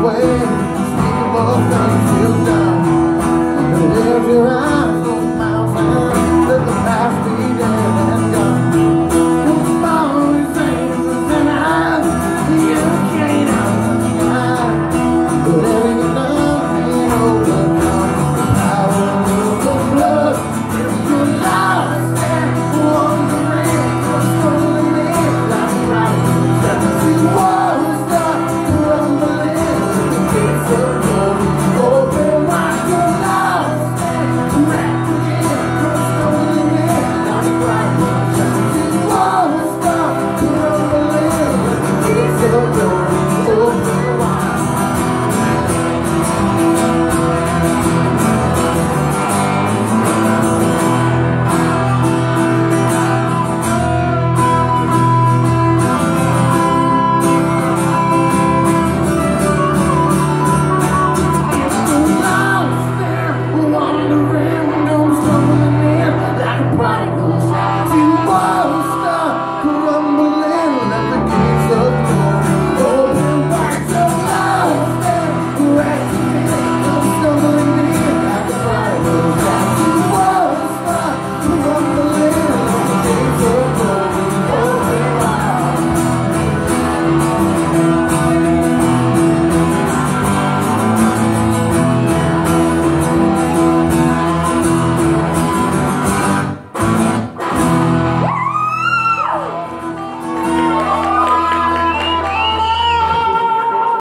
away.